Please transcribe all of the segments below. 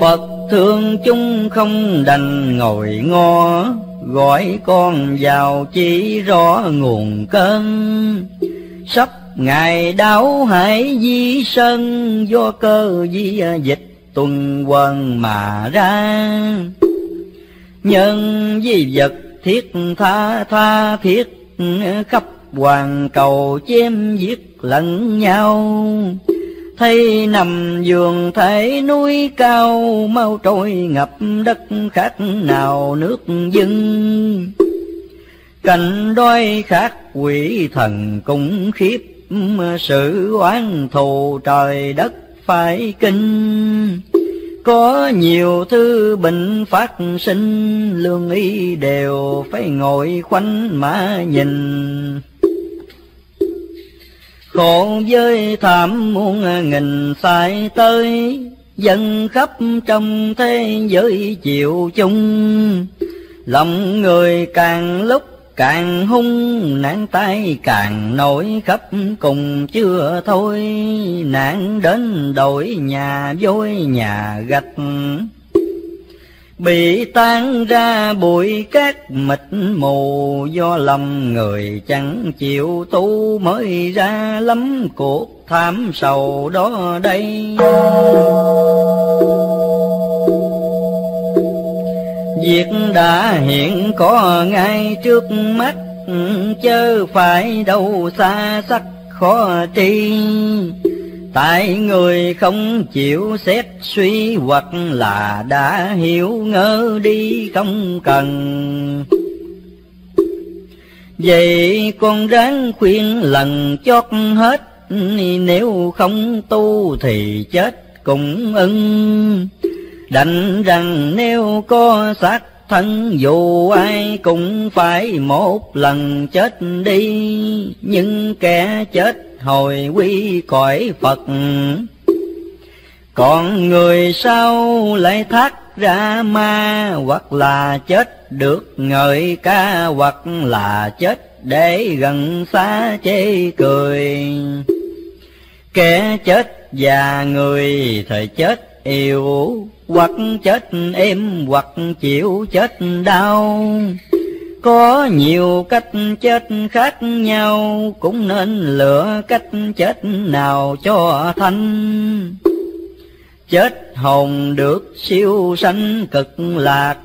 Phật thương chúng không đành ngồi ngó, Gọi con vào chỉ rõ nguồn cơn. Sắp ngày đáo hải di sân, Do cơ di dịch tuần quần mà ra. Nhân di vật thiết tha tha thiết, Khắp hoàng cầu chém giết lẫn nhau thấy nằm giường thể núi cao, mau trôi ngập đất khác nào nước dưng cảnh đôi khác quỷ thần cũng khiếp, sự oán thù trời đất phải kinh. Có nhiều thứ bệnh phát sinh, lương y đều phải ngồi khoanh mà nhìn khổ với thảm muôn nghìn sai tới, dân khắp trong thế giới chịu chung. Lòng người càng lúc càng hung nạn tay càng nổi khắp cùng chưa thôi. Nạn đến đổi nhà vôi nhà gạch bị tan ra bụi cát mịt mù, do lòng người chẳng chịu tu mới ra lắm cuộc tham sầu đó đây. Việc đã hiện có ngay trước mắt, chớ phải đâu xa sắc khó tri tại người không chịu xét suy hoặc là đã hiểu ngơ đi không cần. Vậy con ráng khuyên lần chót hết, nếu không tu thì chết cũng ưng. Đành rằng nếu có xác thân dù ai cũng phải một lần chết đi, nhưng kẻ chết hồi quy cõi Phật. Còn người sau lại thác ra ma, hoặc là chết được ngợi ca, hoặc là chết để gần xa chê cười. Kẻ chết già người thời chết yêu, hoặc chết êm, hoặc chịu chết đau có nhiều cách chết khác nhau, cũng nên lựa cách chết nào cho thanh. Chết hồn được siêu sanh cực lạc,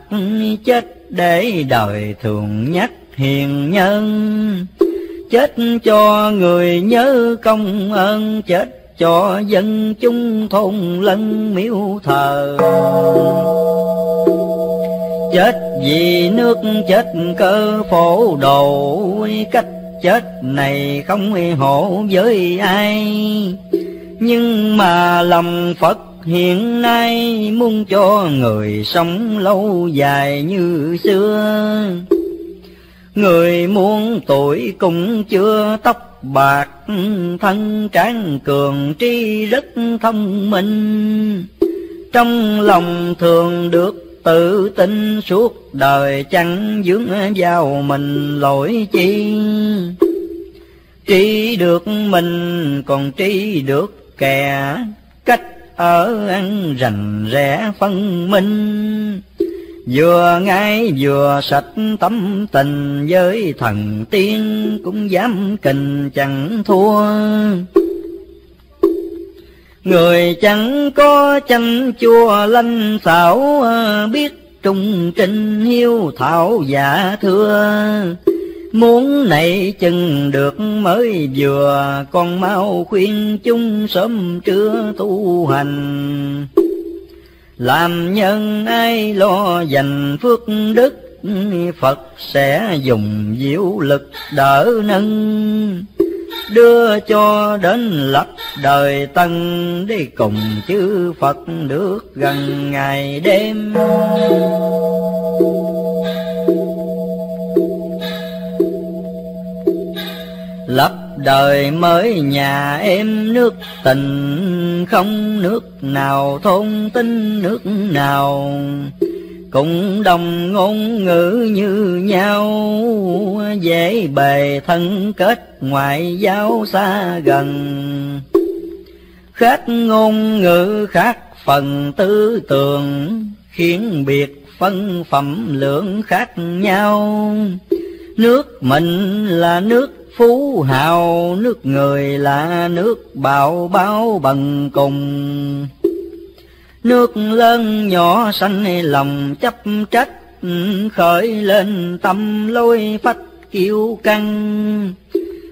chết để đời thường nhắc hiền nhân. Chết cho người nhớ công ơn, chết cho dân chúng thôn lân miếu thờ chết vì nước chết cơ phổ đồ cách chết này không hộ với ai. Nhưng mà lòng phật hiện nay muốn cho người sống lâu dài như xưa. Người muốn tuổi cũng chưa tóc bạc, thân tráng cường tri rất thông minh. Trong lòng thường được tự tin suốt đời chẳng dướng vào mình lỗi chi. Tri được mình còn tri được kẻ, cách ở ăn rành rẽ phân minh. Vừa ngay vừa sạch tâm tình với thần tiên cũng dám kình chẳng thua. Người chẳng có chanh chua lanh xảo, ờ, Biết trung trinh hiếu thảo giả thưa. Muốn này chừng được mới vừa, Con mau khuyên chung sớm trưa tu hành. Làm nhân ai lo dành phước đức, Phật sẽ dùng diệu lực đỡ nâng đưa cho đến lập đời tân đi cùng chư Phật được gần ngày đêm. Lập đời mới nhà em nước tình, không nước nào thôn tính nước nào cũng đồng ngôn ngữ như nhau, dễ bề thân kết ngoại giao xa gần. Khác ngôn ngữ, khác phần tư tưởng, khiến biệt phân phẩm lượng khác nhau. Nước mình là nước phú hào, nước người là nước bạo bao bằng cùng nước lớn nhỏ sanh lòng chấp trách, khởi lên tâm lôi phách kiêu căng.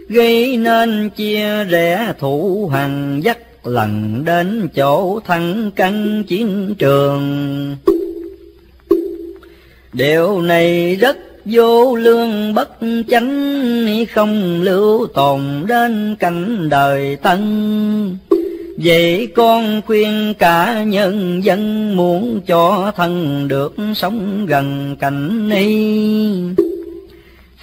Gây nên chia rẽ thủ hằng dắt, lần đến chỗ thăng căn chiến trường. Điều này rất vô lương bất chánh, không lưu tồn đến cảnh đời tân vậy con khuyên cả nhân dân muốn cho thân được sống gần cảnh ni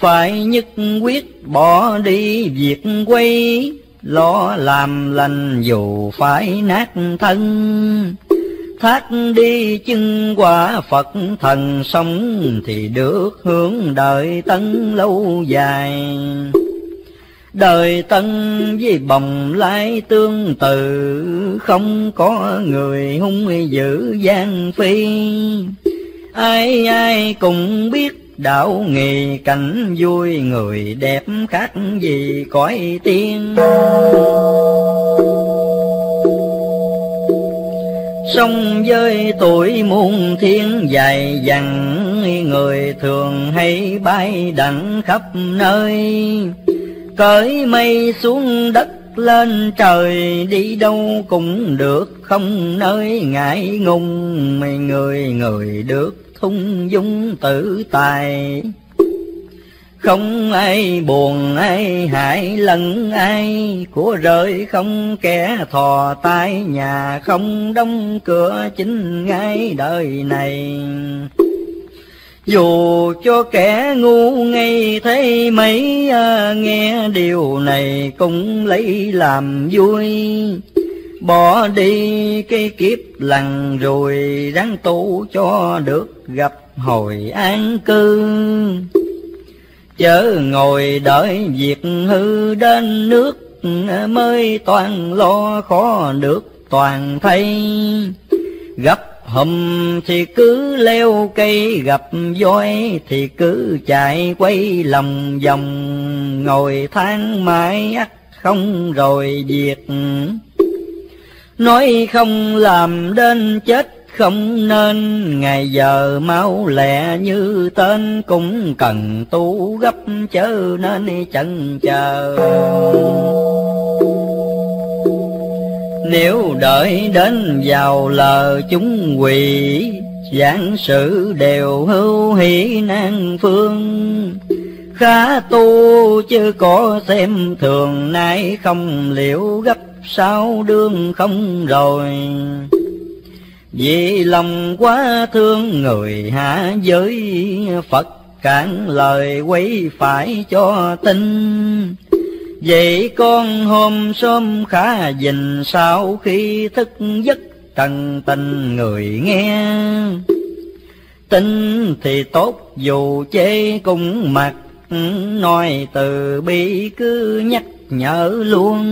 phải nhất quyết bỏ đi việc quay, lo làm lành dù phải nát thân thác đi chân quả Phật thần sống thì được hướng đời tấn lâu dài. Đời tân với bồng lai tương tự, không có người hung dữ gian phi. Ai ai cũng biết đạo nghề cảnh vui người đẹp khác gì cõi tiên. Sông với tuổi muôn thiên dài dằng, Người thường hay bay đặng khắp nơi. Cởi mây xuống đất lên trời, Đi đâu cũng được, không nơi ngại ngùng. mày người người được thung dung tự tài. Không ai buồn ai hại lẫn ai, Của rơi không kẻ thò tay, Nhà không đóng cửa chính ngay đời này. Dù cho kẻ ngu ngây thấy mấy à, nghe điều này cũng lấy làm vui. Bỏ đi cái kiếp lằng rồi ráng tu cho được gặp hồi an cư chớ ngồi đợi việc hư đến nước mới toàn lo khó được toàn thay gấp hùm thì cứ leo cây, gặp voi thì cứ chạy quay lòng vòng. Ngồi than mãi ắt không rồi việc nói không làm đến chết không nên. Ngày giờ mau lẹ như tên cũng cần tu gấp chớ nên chần chờ nếu đợi đến vào lờ chúng quỷ, giảng sự đều hưu hỷ nan phương. Khá tu chứ có xem thường, nay không liệu gấp, sao đương không rồi? Vì lòng quá thương người hạ giới, Phật cản lời quấy phải cho tin. Vậy con hôm sớm khá dình, sau khi thức giấc trần tình người nghe Tin thì tốt, dù chê cùng mặt Nói từ bi cứ nhắc nhở luôn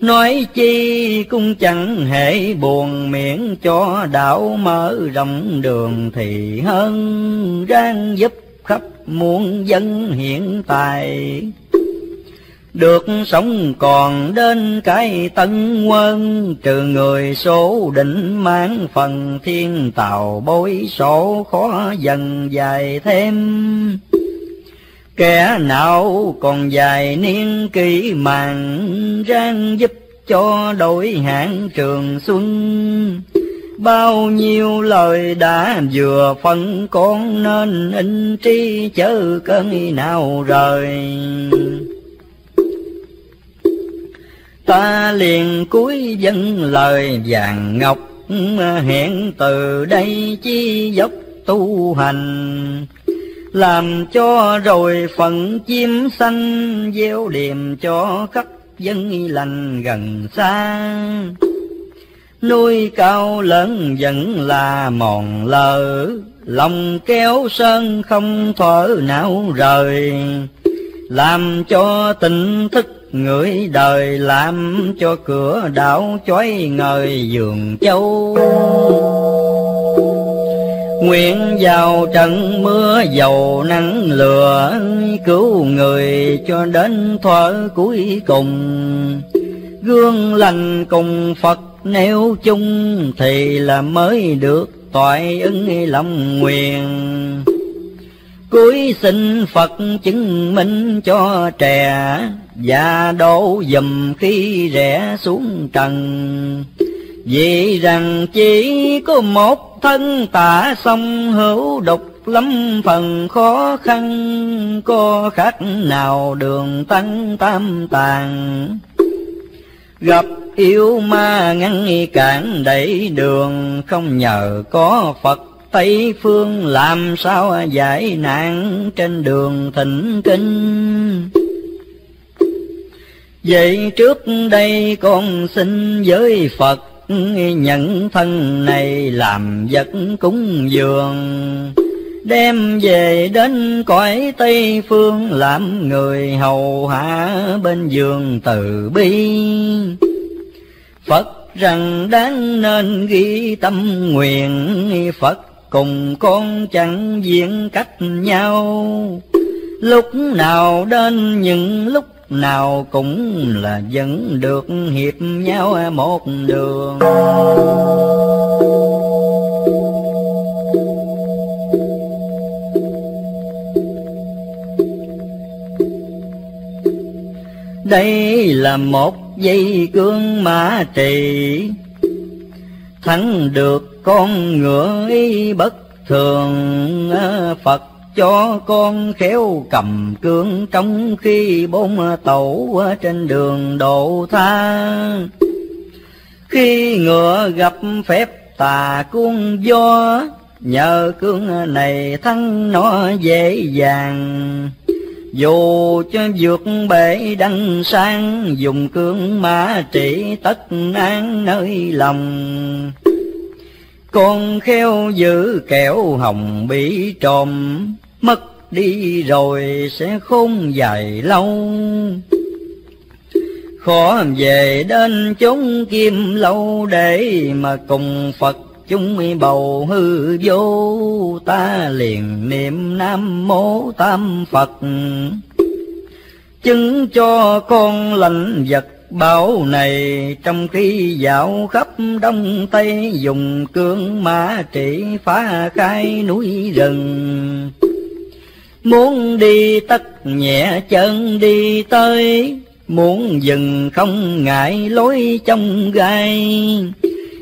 Nói chi cũng chẳng hề buồn miệng cho đạo mở rộng đường thì hơn, ráng giúp khắp muôn dân hiện tại. Được sống còn đến cái tân quân, trừ người số định mang phần thiên tàu bối sổ khó dần dài thêm. Kẻ nào còn dài niên kỳ màng rang giúp cho đổi hạng trường xuân. Bao nhiêu lời đã vừa phân con nên in tri chớ cơn nào rời. Ta liền cuối dân vâng lời vàng ngọc hẹn từ đây chi dốc tu hành. Làm cho rồi phận chim xanh, gieo điềm cho khắp dân lành gần xa. Nuôi cao lớn vẫn là mòn lờ, lòng kéo sơn không thở não rời. Làm cho tỉnh thức người đời làm cho cửa đảo chói ngời giường châu. Nguyện vào trận mưa dầu nắng lửa, Cứu người cho đến thuở cuối cùng. Gương lành cùng Phật nếu chung Thì là mới được toại ứng lòng nguyện. Cuối xin Phật chứng minh cho trẻ và đổ dùm khi rẽ xuống trần. Vì rằng chỉ có một thân tả sông hữu đục lắm phần khó khăn, Có khác nào đường tăng tam tàng. Gặp yêu ma ngăn cản đẩy đường, Không nhờ có Phật Tây phương làm sao giải nạn trên đường thịnh kinh. Vậy trước đây con xin với Phật Nhận thân này làm vật cúng dường. Đem về đến cõi Tây phương, Làm người hầu hạ bên giường từ bi. Phật rằng đáng nên ghi tâm nguyện, Phật cùng con chẳng diện cách nhau. Lúc nào đến những lúc nào cũng là vẫn được hiệp nhau một đường. Đây là một dây cương mã trì. Thắng được con ngựa ý bất thường, Phật cho con khéo cầm cương trong khi bốn tẩu trên đường độ tha. Khi ngựa gặp phép tà cuông gió, nhờ cương này thắng nó dễ dàng. Dù cho vượt bể đăng sang dùng cương mã trị tất an nơi lòng. Con kheo giữ kẻo hồng bị trộm mất đi rồi sẽ khôn dài lâu. Khó về đến chốn kim lâu để mà cùng phật chúng bầu hư vô. Ta liền niệm nam mô tam phật. Chứng cho con lành vật bảo này, trong khi dạo khắp đông tây dùng cương mã trị phá khai núi rừng muốn đi tất nhẹ chân đi tới, muốn dừng không ngại lối trong gai.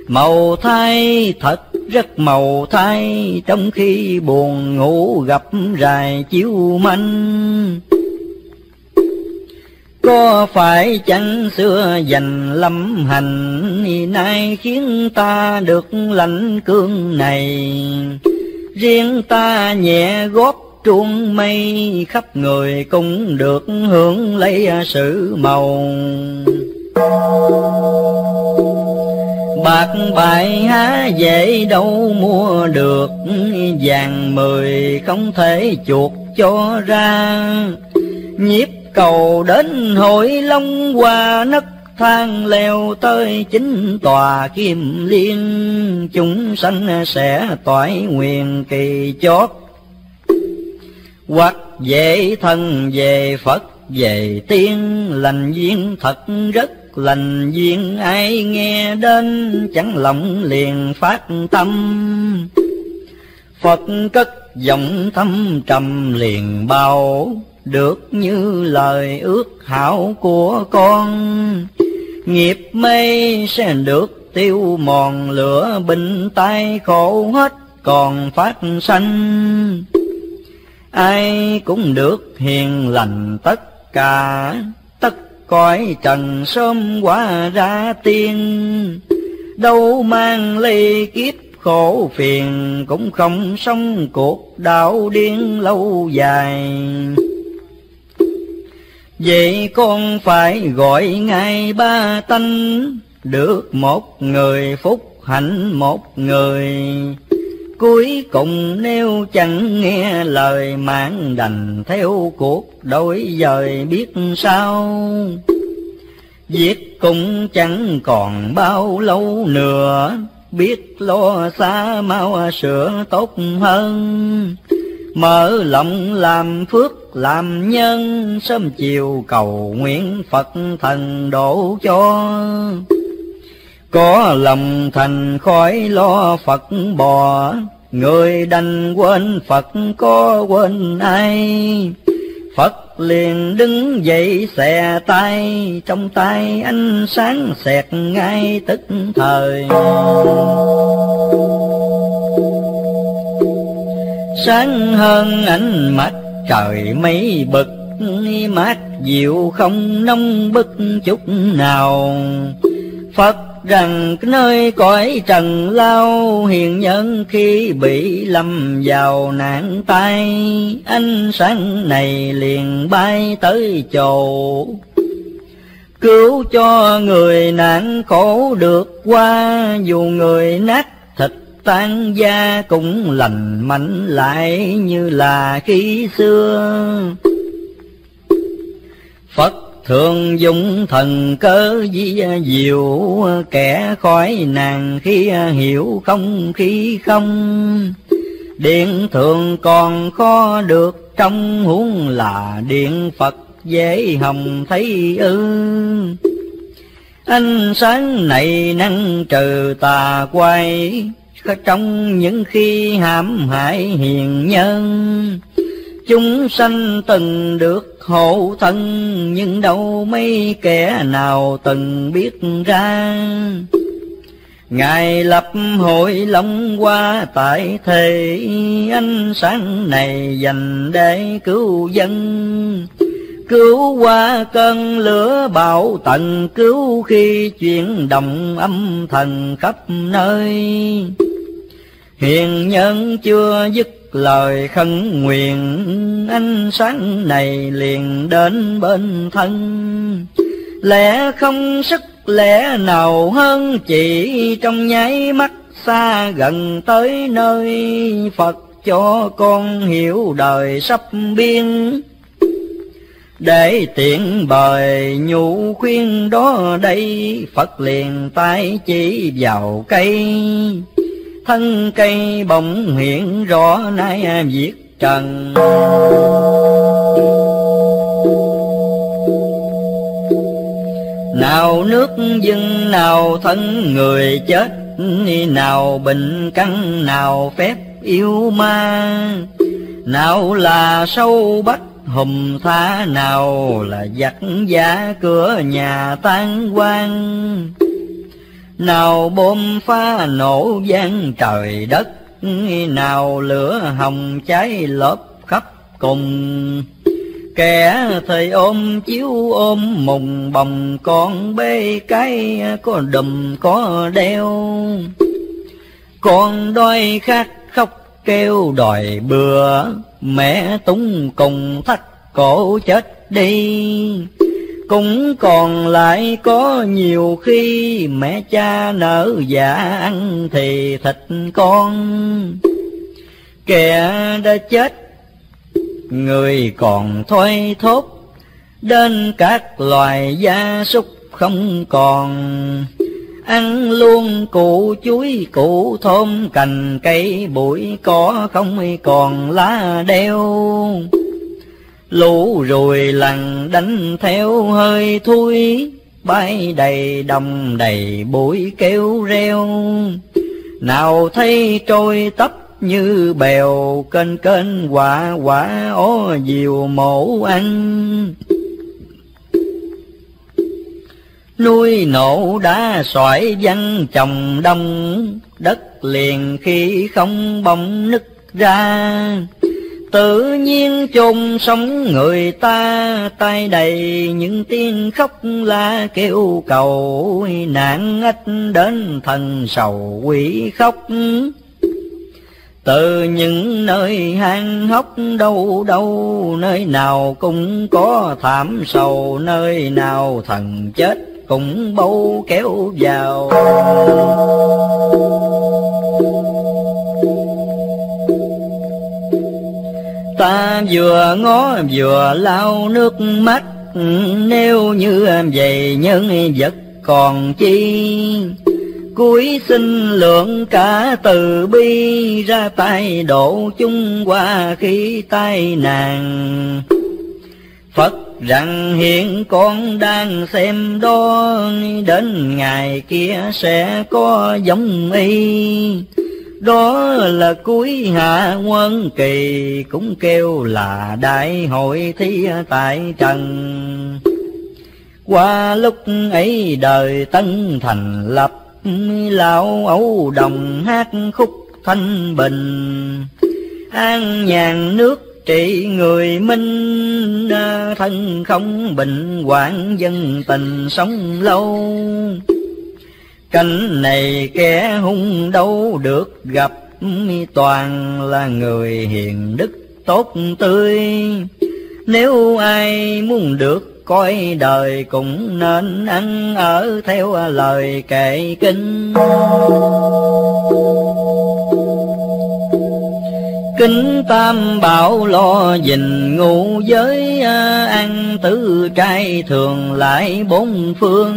Màu thai thật rất màu thai trong khi buồn ngủ gặp rài chiếu manh. Có phải chăng xưa dành lâm hành, nay khiến ta được lãnh cương này? Riêng ta nhẹ góp chuông mây khắp người cũng được hưởng lấy sự màu. Bạc bài há dễ đâu mua được, vàng mười không thể chuột cho ra. Nhiếp cầu đến hội long hoa nấc thang leo tới chính tòa kim liên. Chúng sanh sẽ toại nguyện kỳ chót hoặc về thân, về phật, về tiên, lành duyên thật rất lành duyên. Ai nghe đến chẳng lòng liền phát tâm. Phật cất giọng thâm trầm liền bao được như lời ước hảo của con. Nghiệp mây sẽ được tiêu mòn, lửa bình tay khổ hết còn phát sanh ai cũng được hiền lành tất cả tất cõi trần sớm qua ra tiên đâu mang ly kiếp khổ phiền cũng không sống cuộc đạo điên lâu dài Vậy con phải gọi ngài ba tanh, Được một người phúc hạnh một người. Cuối cùng nếu chẳng nghe lời mạng đành theo cuộc đổi dời biết sao. Giết cũng chẳng còn bao lâu nữa, biết lo xa mau sửa tốt hơn. Mở lòng làm phước làm nhân, sớm chiều cầu nguyện Phật thần độ cho. Có lòng thành khỏi lo Phật bò, Người đành quên Phật có quên ai. Phật liền đứng dậy xè tay, trong tay ánh sáng xẹt ngay tức thời. Sáng hơn ánh mắt trời mây bực, mát dịu không nông bức chút nào. Phật rằng nơi cõi trần lao, hiền nhân khi bị lâm vào nạn tai, ánh sáng này liền bay tới chỗ. Cứu cho người nạn khổ được qua, dù người nát thịt tan da cũng lành mạnh lại như là khi xưa. Phật Thường dùng thần cơ di diệu, Kẻ khỏi nàng khi hiểu không khi không. Điện thường còn khó được trong huống là điện Phật dễ hồng thấy ư. Ánh sáng này năng trừ tà quay, Trong những khi hãm hại hiền nhân, Chúng sanh từng được hộ thân, Nhưng đâu mấy kẻ nào từng biết ra. Ngài lập hội long qua tại thế, Ánh sáng này dành để cứu dân. Cứu qua cơn lửa bão tận, Cứu khi chuyển động âm thần khắp nơi. Hiền nhân chưa dứt lời khấn nguyện ánh sáng này liền đến bên thân. Lẽ không sức lẽ nào hơn chỉ trong nháy mắt xa gần tới nơi phật cho con hiểu đời sắp biên để tiện bời nhũ khuyên đó đây, phật liền tay chỉ vào cây thân cây bỗng hiện rõ nay viết trần. Nào nước dưng nào thân người chết, nào bệnh căn, nào phép yêu ma nào là sâu bách hùm tha, nào là giặc giá cửa nhà tan quang nào bom pha nổ gian trời đất, nào lửa hồng cháy lốp khắp cùng. Kẻ thầy ôm chiếu ôm mùng bồng con bê cái có đùm, có đeo. Con đôi khát khóc kêu đòi bừa, mẹ túng cùng thắt cổ chết đi cũng còn lại có nhiều khi mẹ cha nở dạ ăn thì thịt con. Kẻ đã chết, người còn thoi thốt, đến các loài gia súc không còn. Ăn luôn củ chuối, củ thơm, cành cây, bụi cỏ không còn lá đeo lũ rồi lằn đánh theo hơi thui bay đầy đồng đầy bụi kêu reo. Nào thấy trôi tấp như bèo kênh kênh quả quả ó diều mổ ăn. Núi nổ đá xoải văn trồng đông, đất liền khi không bông nứt ra tự nhiên chôn sống người ta tay đầy những tiếng khóc la kêu cầu. Nạn ách đến thần sầu quỷ khóc. Từ những nơi hang hốc đâu đâu, nơi nào cũng có thảm sầu, nơi nào thần chết cũng bâu kéo vào. Ta vừa ngó vừa lau nước mắt. Nếu như vậy nhân vật còn chi cuối sinh lượng cả từ bi ra tay độ chung qua khi tai nạn. Phật rằng hiện con đang xem đó đến ngày kia sẽ có giống y đó là cuối hạ quân kỳ, cũng kêu là đại hội thi tại trần. Qua lúc ấy đời tân thành lập, lão ấu đồng hát khúc thanh bình. An nhàn nước trị người minh, thân không bệnh hoạn dân tình sống lâu cảnh này kẻ hung đâu được gặp toàn là người hiền đức tốt tươi. Nếu ai muốn được coi đời cũng nên ăn ở theo lời kệ kinh. Kính tam bảo lo gìn ngụ giới à, ăn tứ trai thường lại bốn phương.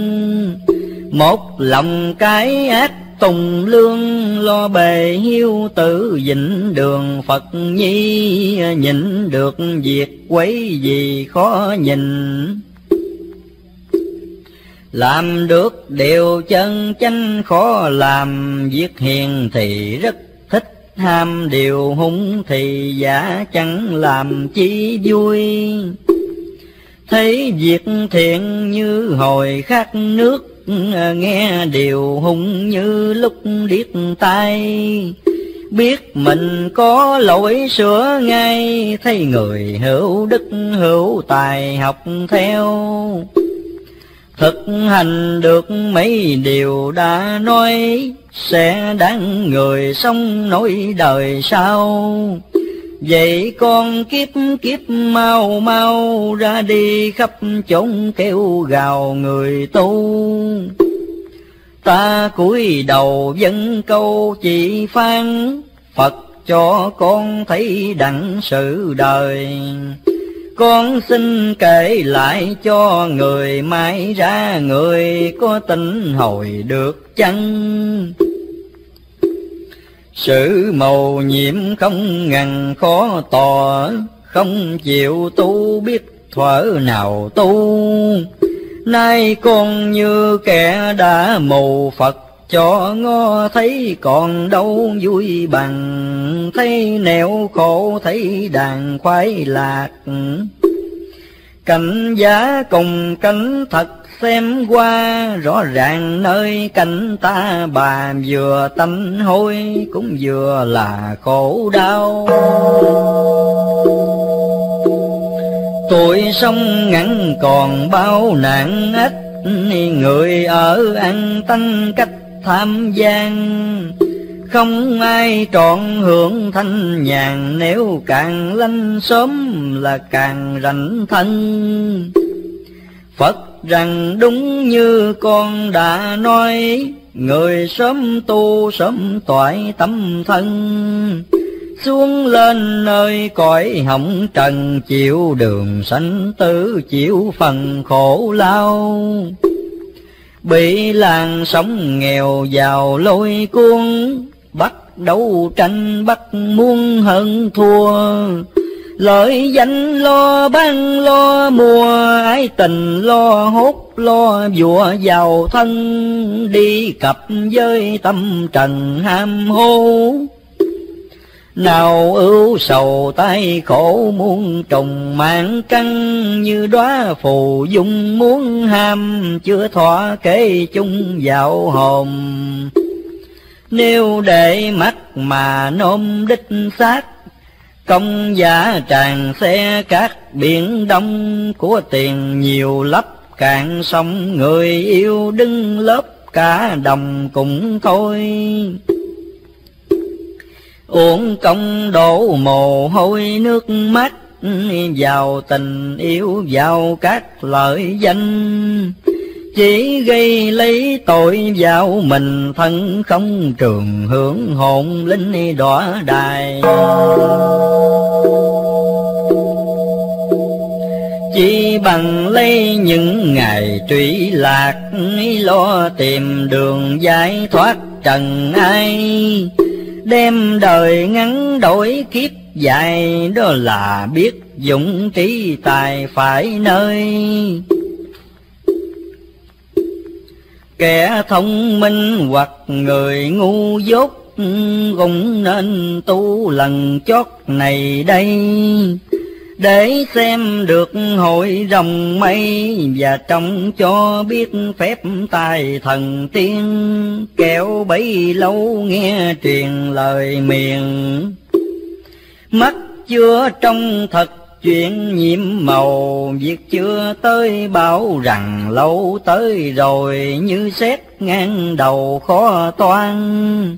Một lòng cái ác tùng lương, lo bề hiu tử dịnh đường Phật nhi, nhịn được việc quấy gì khó nhìn. Làm được điều chân chánh khó làm việc hiền thì rất thích, ham điều hung thì giả chẳng làm chi vui. Thấy việc thiện như hồi khát nước Ờ, nghe điều hung như lúc điếc tai. Biết mình có lỗi sửa ngay, thấy người hữu đức hữu tài học theo. Thực hành được mấy điều đã nói, sẽ đáng người sống nỗi đời sau vậy con kiếp kiếp mau mau ra đi khắp chốn kêu gào người tu. Ta cúi đầu dân câu chỉ phan phật cho con thấy đặng sự đời. Con xin kể lại cho người mai ra người có tình hồi được chăng? Sự màu nhiệm không ngần khó tỏ, không chịu tu biết thuở nào tu. Nay con như kẻ đã mù phật, cho ngó thấy còn đâu vui bằng. Thấy nẻo khổ, thấy đàn khoái lạc. Cảnh giá cùng cảnh thật xem qua, rõ ràng nơi cảnh ta bà vừa tanh hôi cũng vừa là khổ đau. Tuổi sông ngắn còn bao nạn ít người ở ăn tăng cách tham gian. Không ai trọn hưởng thanh nhàn, nếu càng lanh sớm là càng rảnh thân. Phật rằng đúng như con đã nói, người sớm tu sớm toại tâm thân. Xuống lên nơi cõi hỏng trần, chịu đường sanh tử chịu phần khổ lao. Bị làng sống nghèo giàu lôi cuốn, bắt đấu tranh bắt muôn hơn thua lợi danh lo, ban lo, mùa ái tình lo hốt lo, vùa giàu thân, đi cặp với tâm trần ham hô. Nào ưu sầu tay khổ, muôn trùng mạng căng, như đóa phù dung muốn ham, chưa thỏa kế chung dạo hồn nếu để mắt mà nôm đích xác công giả tràn xe các biển đông của tiền nhiều lấp. Cạn sông người yêu đứng lớp, cả đồng cũng thôi. Uổng công đổ mồ hôi nước mắt, vào tình yêu, vào các lợi danh chỉ gây lấy tội vào mình, thân không trường hưởng hồn linh đọa đài. Chỉ bằng lấy những ngày trụy lạc, lo tìm đường giải thoát trần ai. Đem đời ngắn đổi kiếp dài, đó là biết dụng trí tài phải nơi kẻ thông minh hoặc người ngu dốt, cũng nên tu lần chót này đây. Để xem được hội rồng mây, và trông cho biết phép tài thần tiên. Kéo bấy lâu nghe truyền lời miền. Mắt chưa trong thật chuyện nhiệm màu việc chưa tới bảo rằng lâu tới rồi như xét ngang đầu khó toan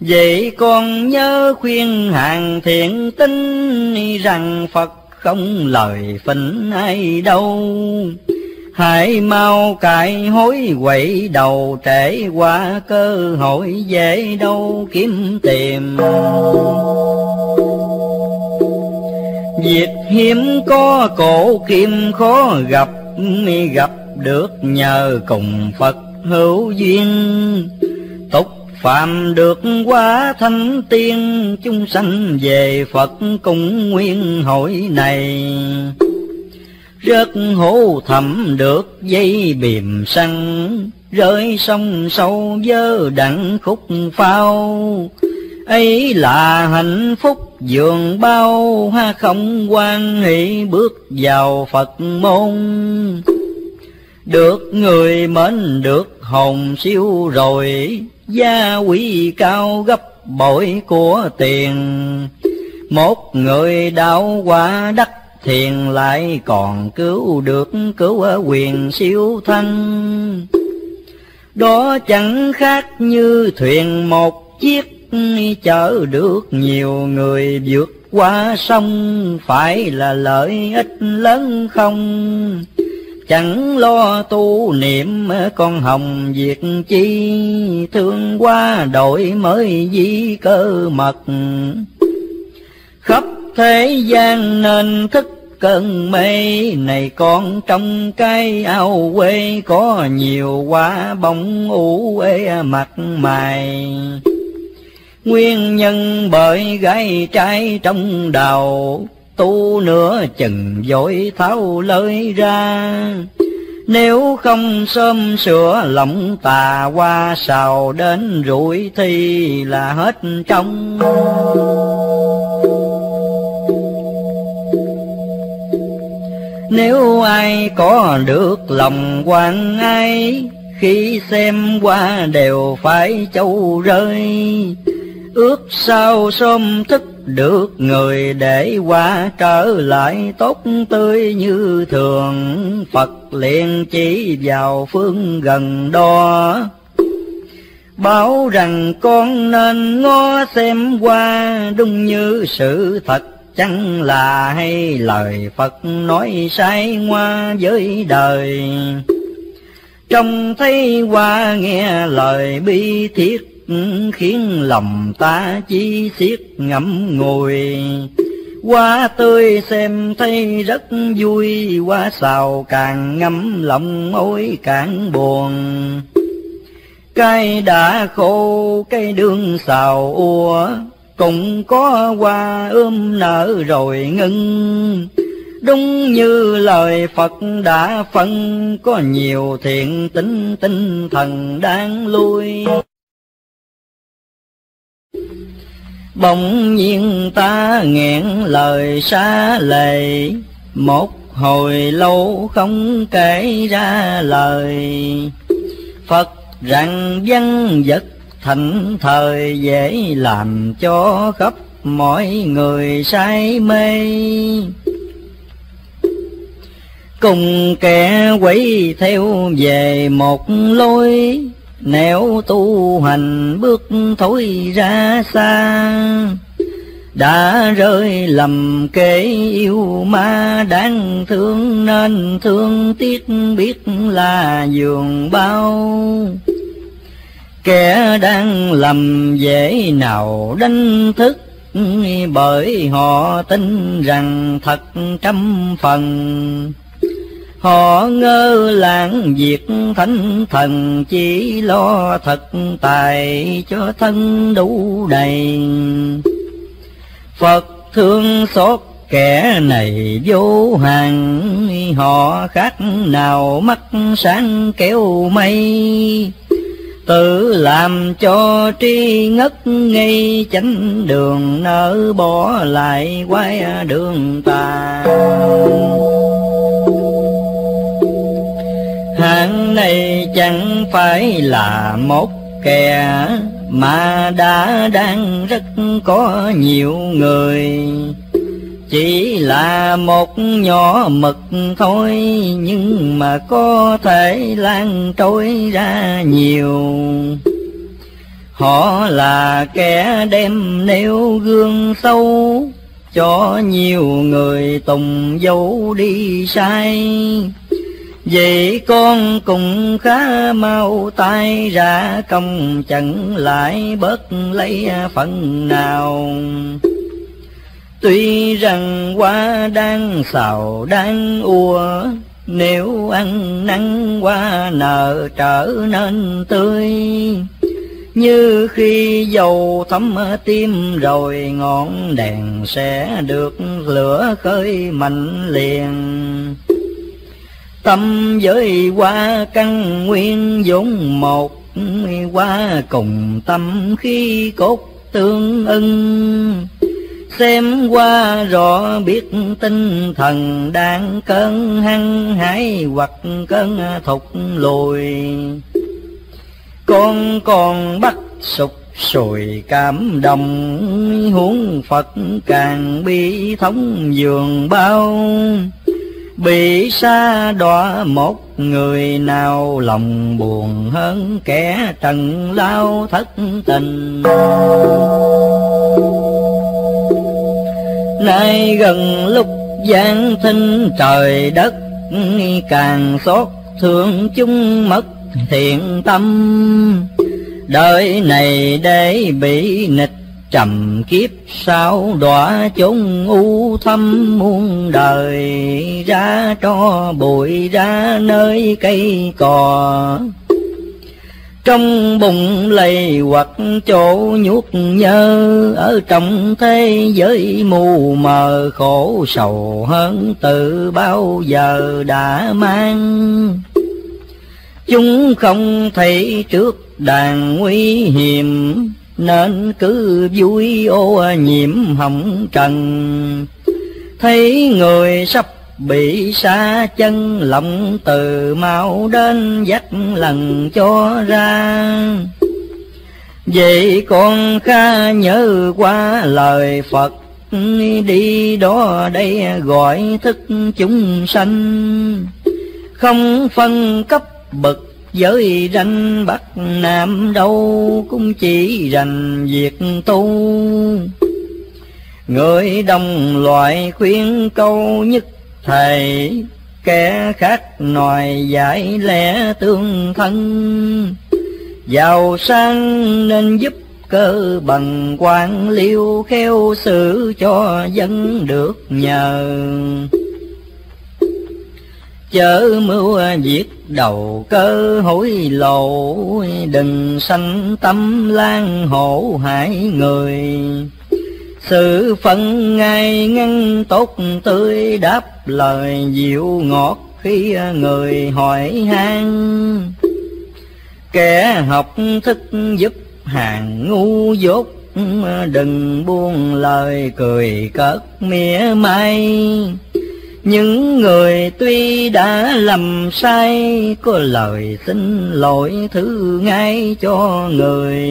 Vậy con nhớ khuyên hàng thiện tinh rằng Phật không lời phỉnh ai đâu. Hãy mau cải hối quậy đầu trễ qua cơ hội dễ đâu kiếm tìm. Việc hiếm có cổ kim khó gặp, gặp được nhờ cùng Phật hữu duyên. Tục Phạm được quá thanh tiên, chúng sanh về Phật cùng nguyên hội này. Rất hổ thầm được dây bìm săn, rơi sông sâu dơ đặng khúc phao ấy là hạnh phúc dường bao ha không quan hỷ bước vào Phật môn. Được người mến được hồn siêu rồi, gia quý cao gấp bội của tiền. Một người đạo quả đắc thiền lại còn cứu được cứu ở quyền siêu thân. Đó chẳng khác như thuyền một chiếc chở được nhiều người vượt qua sông, phải là lợi ích lớn không? Chẳng lo tu niệm, con hồng việc chi thương qua đổi mới di cơ mật. Khắp thế gian nên thức cơn mê, này con trong cái ao quê có nhiều quả bóng u ê mặt mày nguyên nhân bởi gái trai trong đầu tu nửa chừng dội tháo lời ra. Nếu không sớm sửa lòng tà qua sào đến rủi thì là hết trong nếu ai có được lòng quan ai khi xem qua đều phải châu rơi ước sao sớm thức được người để qua trở lại tốt tươi như thường. Phật liền chỉ vào phương gần đó. Bảo rằng con nên ngó xem qua, đúng như sự thật Chẳng là hay. Lời Phật nói sai ngoa với đời. Trong thấy qua nghe lời bi thiết khiến lòng ta chi xiết ngậm ngùi Hoa tươi xem thấy rất vui, Hoa xào càng ngâm lòng ôi càng buồn. Cây đã khô, cây đương xào ua, Cũng có hoa ươm nở rồi ngưng. Đúng như lời Phật đã phân, Có nhiều thiện tính tinh thần đang lui. Bỗng nhiên ta nghẹn lời xa lệ, Một hồi lâu không kể ra lời. Phật rằng văn vật thành thời dễ làm cho khắp mọi người say mê. Cùng kẻ quấy theo về một lối nếu tu hành bước thối ra xa, đã rơi lầm kế yêu ma đáng thương, nên thương tiếc biết là giường bao. Kẻ đang lầm dễ nào đánh thức, bởi họ tin rằng thật trăm phần. Họ ngơ lãng việc thánh thần chỉ lo thật tài cho thân đủ đầy. Phật thương xót kẻ này vô hàng, họ khác nào mắt sáng kéo mây. Tự làm cho tri ngất ngây chánh đường nỡ bỏ lại quay đường tà. Này chẳng phải là một kẻ mà đã đang rất có nhiều người. Chỉ là một nhỏ mực thôi, nhưng mà có thể lan trôi ra nhiều. Họ là kẻ đem nêu gương sâu cho nhiều người tùng dấu đi sai. Vậy con cũng khá mau tay ra công chẳng lại bớt lấy phần nào. Tuy rằng hoa đang xào đang ua, Nếu ăn nắng hoa nở trở nên tươi. Như khi dầu thấm tim rồi ngọn đèn sẽ được lửa khơi mạnh liền. Tâm với hoa căn nguyên vốn một, Hoa cùng tâm khi cốt tương ưng. Xem qua rõ biết tinh thần đang cơn hăng hải hoặc cơn thục lùi. Con còn bắt sụp sùi cảm động, huống Phật càng bi thống giường bao Bị xa đọa một người nào, lòng buồn hơn kẻ trần lao thất tình. Nay gần lúc giáng thinh trời đất càng xót thương chung mất thiện tâm đời này để bị nịch trầm kiếp sao đọa chốn u thâm muôn đời, ra cho bụi ra nơi cây cò trong bụng lầy hoặc chỗ nhuốc nhơ, ở trong thế giới mù mờ khổ sầu hơn từ bao giờ đã mang. Chúng không thấy trước đàn nguy hiểm nên cứ vui ô nhiễm hồng trần. Thấy người sắp bị xa chân, lòng từ mau đến dắt lần cho ra. Vậy con kha nhớ qua lời phật, đi đó đây gọi thức chúng sanh. Không phân cấp bậc giới ranh bắc nam đâu cũng chỉ rành việc tu. Người đồng loại khuyên câu nhất thầy, kẻ khác nòi giải lẽ tương thân. Giàu sang nên giúp cơ bằng quan liêu khéo xử cho dân được nhờ chớ mưu diệt đầu cơ hối lộ, đừng sanh tâm lan hổ hại người. Sự phận ngay ngăn tốt tươi, đáp lời dịu ngọt khi người hỏi han. Kẻ học thức giúp hàng ngu dốt, đừng buông lời cười cợt mỉa mai những người tuy đã lầm sai, có lời xin lỗi thứ ngay cho người.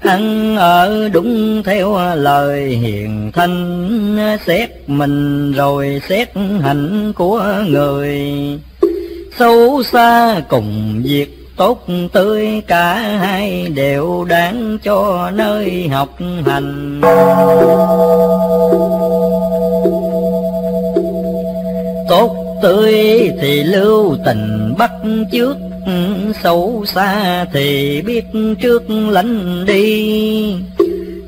Ăn ở đúng theo lời hiền thanh xét mình rồi xét hạnh của người. Xấu xa cùng việc tốt tươi, cả hai đều đáng cho nơi học hành tốt, tươi thì lưu tình bắt trước xấu xa thì biết trước lánh đi.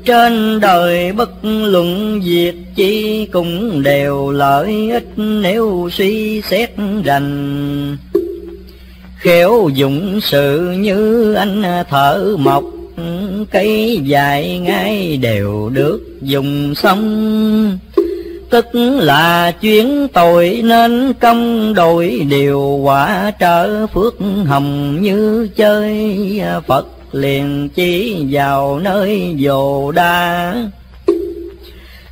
Trên đời bất luận việc chi cũng đều lợi ích nếu suy xét rành. Khéo dụng sự như anh thở mộc cây dài ngay đều được dùng xong tức là chuyến tội nên công đổi điều quả trở phước hồng như chơi. Phật liền chỉ vào nơi dồ đa.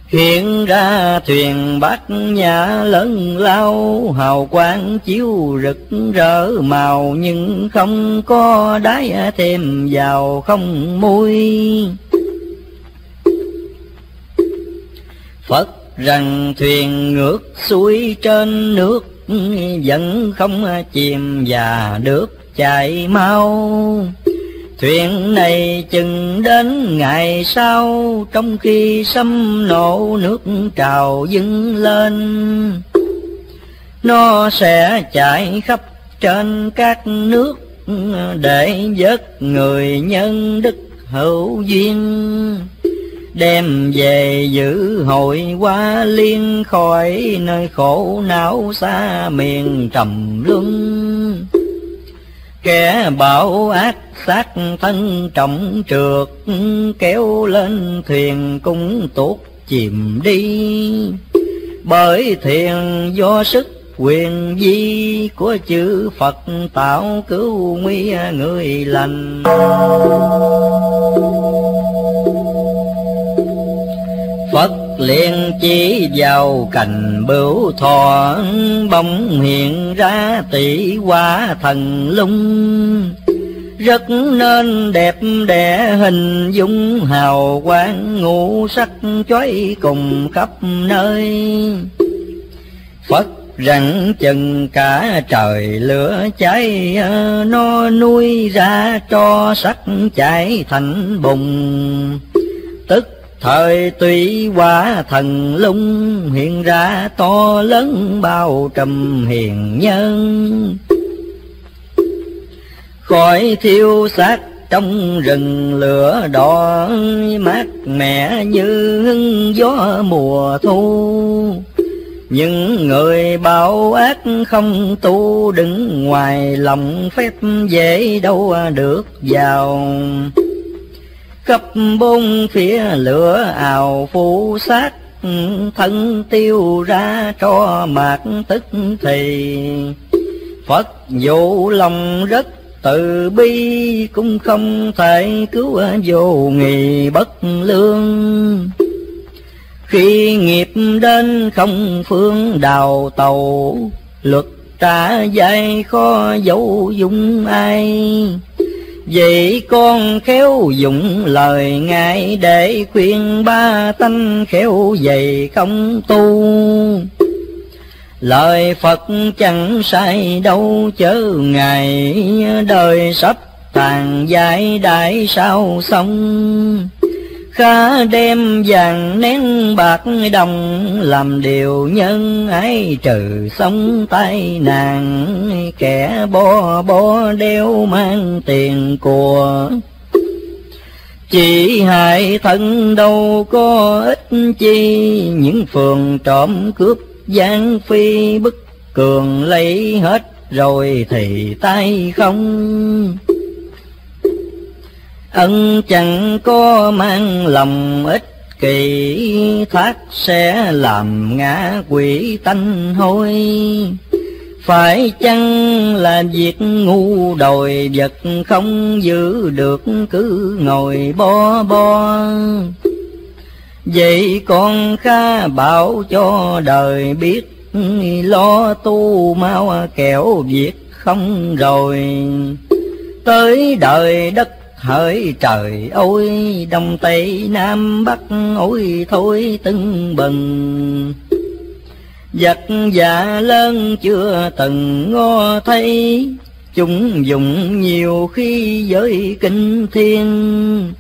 Hiện ra thuyền bát nhà lớn lao, hào quang chiếu rực rỡ màu, nhưng không có đáy thêm vào không mui. Phật rằng thuyền ngược xuôi trên nước vẫn không chìm và được chạy mau. Thuyền này chừng đến ngày sau, Trong khi sấm nổ nước trào dâng lên, Nó sẽ chạy khắp trên các nước, Để vớt người nhân đức hữu duyên đem về giữ hội qua liên khỏi nơi khổ não xa miền trầm luân. Kẻ bảo ác xác thân trọng trượt, kéo lên thuyền cũng tốt chìm đi. Bởi thiền do sức quyền di của chữ Phật tạo cứu nguy người lành. Phật liền chỉ vào cành bửu thọ bông hiện ra tỷ hoa thần lung. Rất nên đẹp đẽ hình dung hào quang ngũ sắc chói cùng khắp nơi. Phật rằng chừng cả trời lửa cháy nó nuôi ra cho sắc chảy thành bùng. Tức Thời tùy quả thần lung, hiện ra to lớn bao trùm hiền nhân. Khỏi thiêu xác trong rừng lửa đỏ, mát mẻ như gió mùa thu. Những người bảo ác không tu đứng ngoài lòng phép dễ đâu được vào khắp bốn phía lửa ào phủ sát thân tiêu ra cho mạc tức thì. Phật dụ lòng rất từ bi, cũng không thể cứu vô nghì bất lương. Khi nghiệp đến không phương đào tàu, luật trả dây khó dấu dung ai. Vậy con khéo dụng lời ngài để khuyên ba tanh khéo dày không tu. Lời Phật chẳng sai đâu, chớ ngài đời sắp tàn dài đại sao xong khá đem vàng nén bạc đồng, làm điều nhân ái trừ sống tai nạn kẻ bo bo đeo mang tiền của chỉ hại thân đâu có ích chi. Những phường trộm cướp giang phi bức cường lấy hết rồi thì tay không ân chẳng có mang lòng ích kỳ thác sẽ làm ngã quỷ tanh hôi. Phải chăng là việc ngu đòi vật không giữ được cứ ngồi bo bo vậy con kha bảo cho đời biết, lo tu mau kẻo việc không rồi. Tới đời đất hỡi trời ôi đông tây nam bắc, ôi thôi tưng bừng. Giặc già lớn chưa từng ngó thấy, Chúng dùng nhiều khi giới kinh thiên.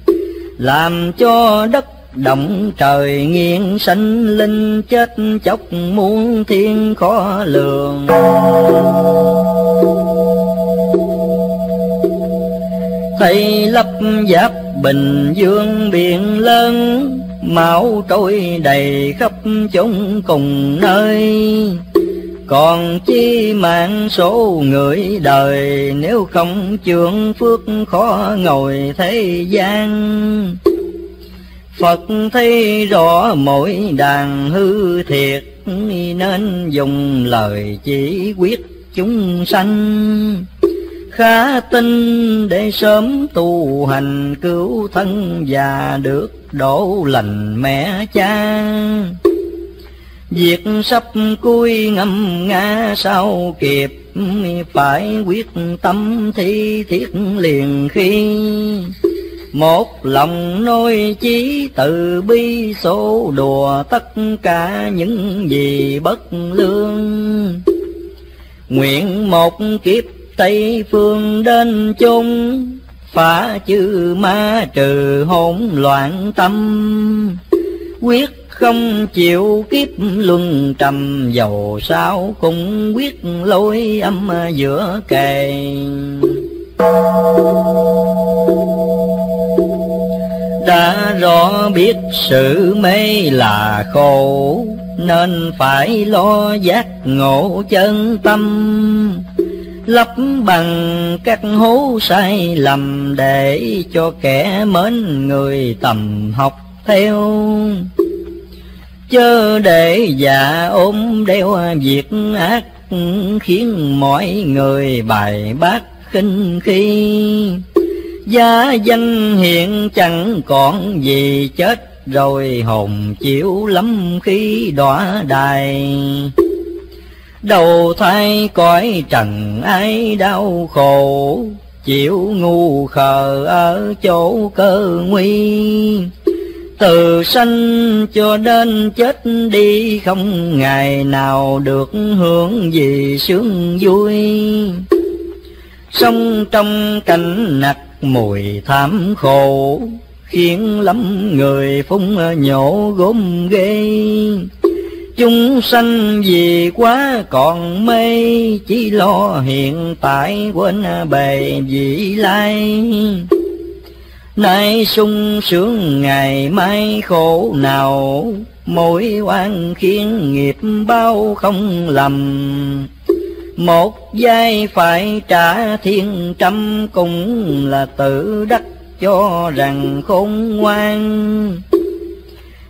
Làm cho đất động trời nghiêng sanh linh, chết chóc muôn thiên khó lường. Tây lấp giáp Bình Dương biển lớn, Máu trôi đầy khắp chúng cùng nơi. Còn chi mạng số người đời, Nếu không chương phước khó ngồi thế gian. Phật thấy rõ mỗi đàn hư thiệt, Nên dùng lời chỉ quyết chúng sanh khá tin để sớm tu hành cứu thân và được đổ lành mẹ cha. Việc sắp cuối ngâm nga sau kịp phải quyết tâm thi thiết liền khi. Một lòng nôi chí từ bi số đùa tất cả những gì bất lương. Nguyện một kiếp Tây phương đến chung, phá chư ma trừ hỗn loạn tâm. Quyết không chịu kiếp luân trầm dầu sao cũng quyết lối âm giữa kề. Đã rõ biết sự mê là khổ, Nên phải lo giác ngộ chân tâm lấp bằng các hố sai lầm để cho kẻ mến người tầm học theo. Chớ để già ôm đeo việc ác, khiến mọi người bài bác khinh khi. Gia danh hiện chẳng còn gì chết, rồi hồn chịu lắm khi đọa đài đầu thai cõi trần ai đau khổ, chịu ngu khờ ở chỗ cơ nguy. Từ sanh cho đến chết đi, không ngày nào được hưởng gì sướng vui. Sống trong cảnh nặc mùi thảm khổ, khiến lắm người phúng nhổ gốm ghê chúng sanh vì quá còn mê, chỉ lo hiện tại quên bề vị lai. Nay sung sướng ngày mai khổ nào mỗi oan khiến nghiệp bao không lầm. Một giây phải trả thiên trăm cũng là tự đắc cho rằng khôn ngoan.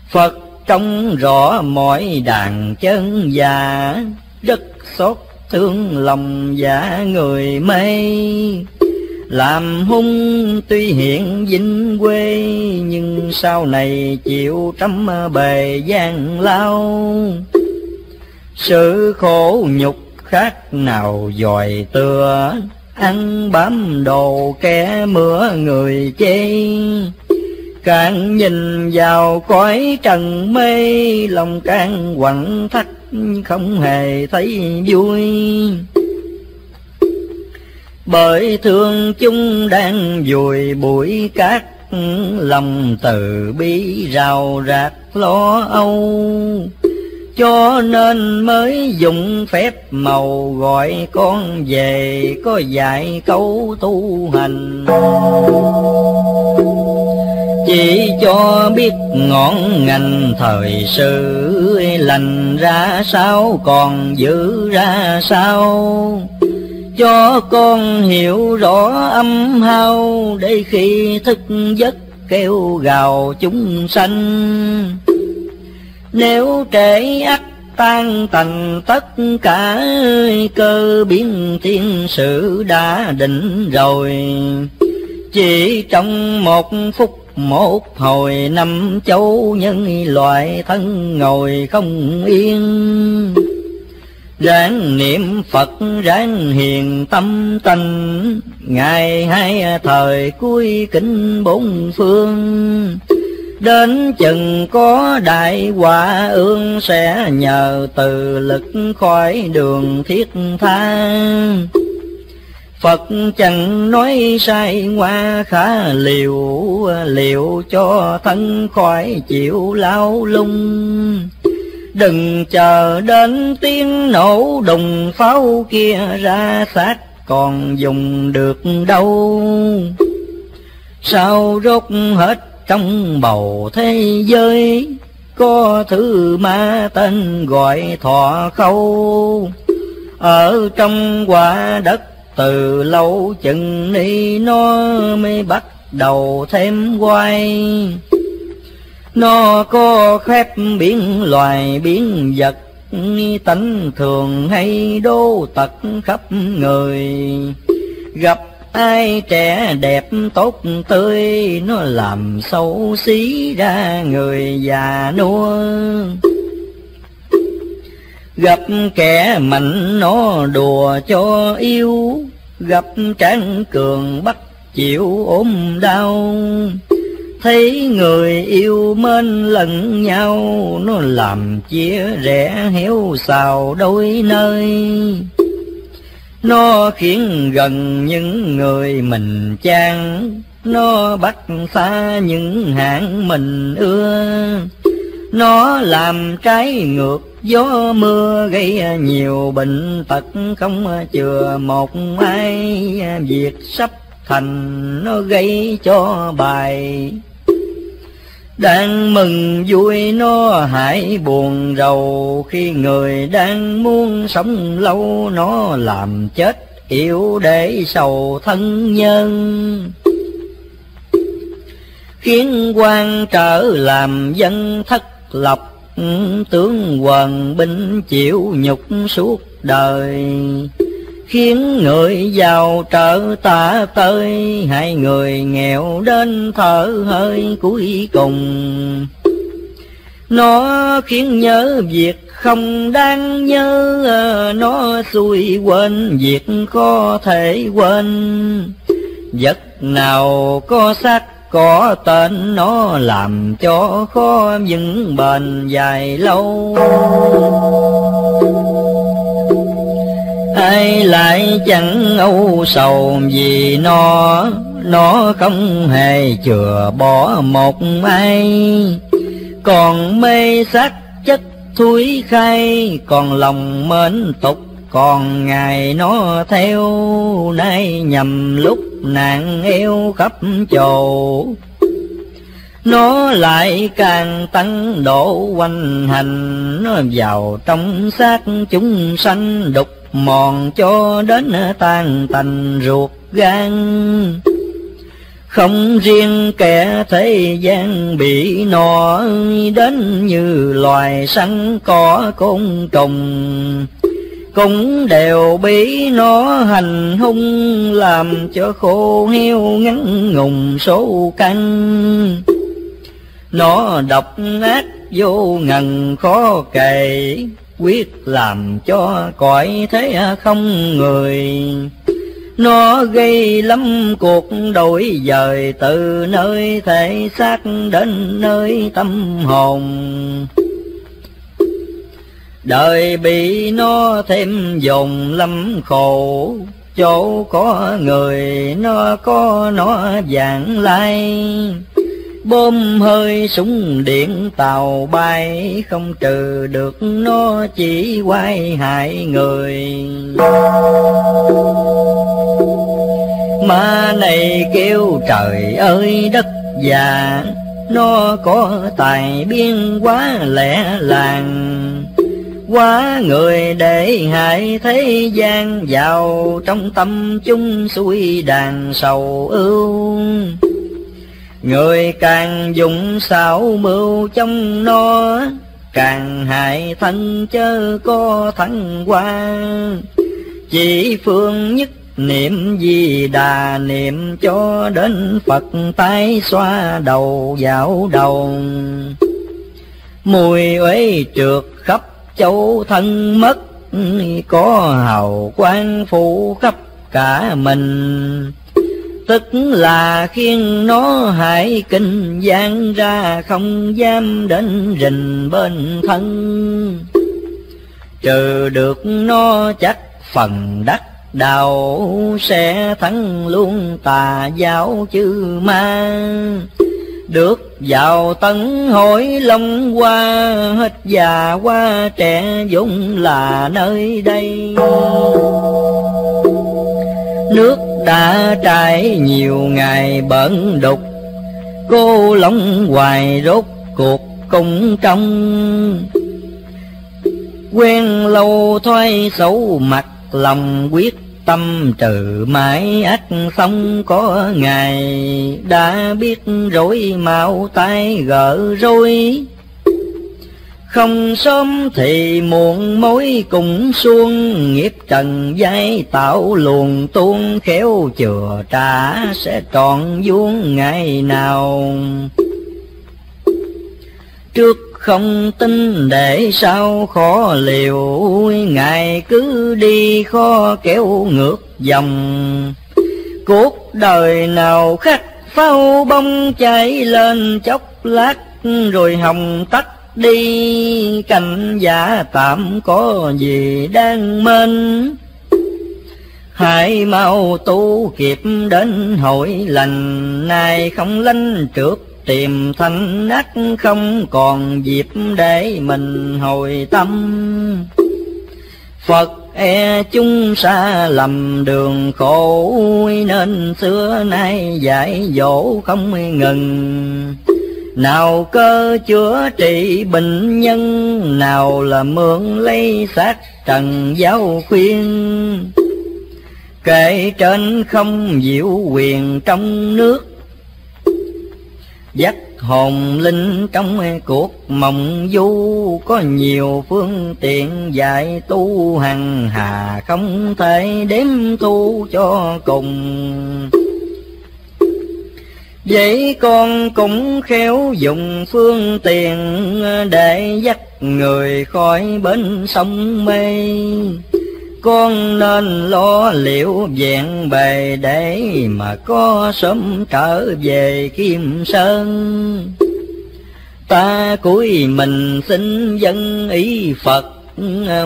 Phật trong rõ mọi đàn chân già, rất xót thương lòng giả người mê. Làm hung tuy hiện vinh quê, nhưng sau này chịu trăm bề gian lao. Sự khổ nhục khác nào dòi tựa, ăn bám đồ kẻ mưa người chê càng nhìn vào cõi trần mê, lòng càng quặn thắt, không hề thấy vui. Bởi thương chúng đang vùi bụi cát, lòng từ bi rào rạc lo âu. Cho nên mới dùng phép màu gọi con về, có dạy câu tu hành chỉ cho biết ngọn ngành thời sự lành ra sao, còn giữ ra sao? Cho con hiểu rõ âm hao để khi thức giấc kêu gào chúng sanh. Nếu trễ ắt tan tành tất cả, cơ biến thiên sự đã định rồi. Chỉ trong một phút một hồi năm châu nhân loại thân ngồi không yên. Ráng niệm phật ráng hiền tâm tình ngày hai thời cuối kính bốn phương. Đến chừng có đại quả ương sẽ nhờ từ lực khỏi đường thiết tha. Phật chẳng nói sai ngoa khá liều, liệu cho thân khỏi chịu lao lung. Đừng chờ đến tiếng nổ đùng pháo kia ra xác còn dùng được đâu. sao rốt hết trong bầu thế giới có thứ ma tên gọi thọ khâu ở trong quả đất từ lâu chừng ni nó mới bắt đầu thêm quay. Nó có khép biến loài biến vật tánh thường hay đô tật khắp người. Gặp ai trẻ đẹp tốt tươi, nó làm xấu xí ra người già nua gặp kẻ mạnh nó đùa cho yêu, gặp tráng cường bắt chịu ốm đau. Thấy người yêu mến lẫn nhau, nó làm chia rẽ héo xào đôi nơi. Nó khiến gần những người mình chan nó bắt xa những hạng mình ưa. Nó làm trái ngược gió mưa gây nhiều bệnh tật không chừa một ai. Việc sắp thành nó gây cho bài. Đang mừng vui nó hãy buồn rầu. Khi người đang muốn sống lâu, nó làm chết yêu để sầu thân nhân. Khiến quan trở làm dân thất lập tướng hoàng binh chịu nhục suốt đời, khiến người giàu trở tả tơi. Hai người nghèo đến thở hơi cuối cùng. Nó khiến nhớ việc không đáng nhớ, nó xui quên việc có thể quên. Vật nào có xác có tên nó làm cho khó vững bền dài lâu. Ai lại chẳng âu sầu vì nó nó không hề chừa bỏ một ai. Còn mê sắc chất thúi khay, còn lòng mến tục còn ngày nó theo nay nhầm lúc nàng eo khắp chỗ nó lại càng tăng độ quanh hành, nó vào trong xác chúng sanh đục mòn cho đến tan tành ruột gan. Không riêng kẻ thế gian bị nọ, đến như loài săn cỏ côn trùng cũng đều bị nó hành hung, làm cho khô heo ngắn ngùng số căn nó độc ác vô ngần khó kề quyết làm cho cõi thế không người. Nó gây lắm cuộc đổi dời, từ nơi thể xác đến nơi tâm hồn đời bị nó thêm dồn lắm khổ, chỗ có người nó có nó vàng lai. Bom hơi súng điện tàu bay, không trừ được nó chỉ quay hại người. Ma này kêu trời ơi, đất già nó có tài biên quá lẻ làng quá người để hại thế gian vào trong tâm chung xuôi đàn sầu ưu Người càng dụng xảo mưu trong nó, Càng hại thân chớ có thắng qua. Chỉ phương nhất niệm gì đà niệm cho đến Phật tái xoa đầu dạo đầu. Mùi uế trượt châu thân mất, Có hầu quan phủ khắp cả mình. Tức là khiên nó hại kinh gian ra không dám đến rình bên thân. Trừ được nó chắc phần đắc đạo sẽ thắng luôn tà giáo chư ma được vào tấn hối long qua hết già qua trẻ dũng là nơi đây. Nước đã trải nhiều ngày bẩn đục, Cô lóng hoài rốt cuộc cũng trong. Quen lâu thoái xấu mặt lòng quyết tâm trừ mãi ắt xong có ngày. Đã biết rối mau tay gỡ rối. Không sớm thì muộn mối cùng xuông nghiệp trần dây tạo luồng tuôn khéo chừa trả sẽ trọn vuông ngày nào. Trước không tin để sao khó liều, ngài cứ đi khó kéo ngược dòng. Cuộc đời nào khắc phao bông cháy lên chốc lát, rồi hồng tắt đi cành giả tạm có gì đang mênh. Hãy mau tu kịp đến hội lành, nay không lanh trước tìm thanh ác không còn dịp để mình hồi tâm. Phật e chúng xa lầm đường khổ Nên xưa nay dạy dỗ không ngừng. Nào cơ chữa trị bệnh nhân, Nào là mượn lấy xác trần giáo khuyên. Kể trên không diệu quyền trong nước Dắt hồn linh trong cuộc mộng du, Có nhiều phương tiện dạy tu hằng hà, Không thể đếm tu cho cùng. Vậy con cũng khéo dùng phương tiện Để dắt người khỏi bên sông mê con nên lo liệu vẹn bề để mà có sớm trở về Kim Sơn. Ta cúi mình xin dân ý Phật,